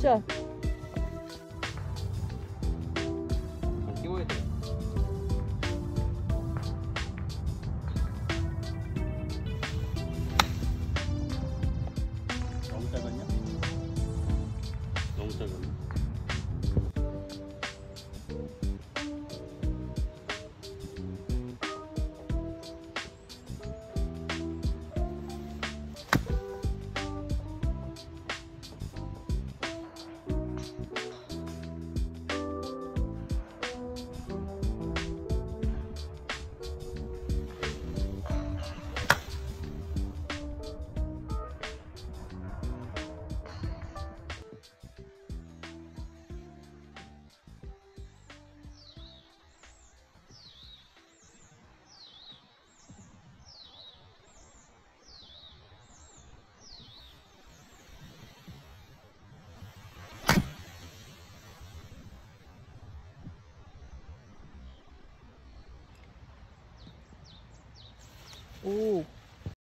돼. 너무 작았냐? 너무 작았네. Ooh.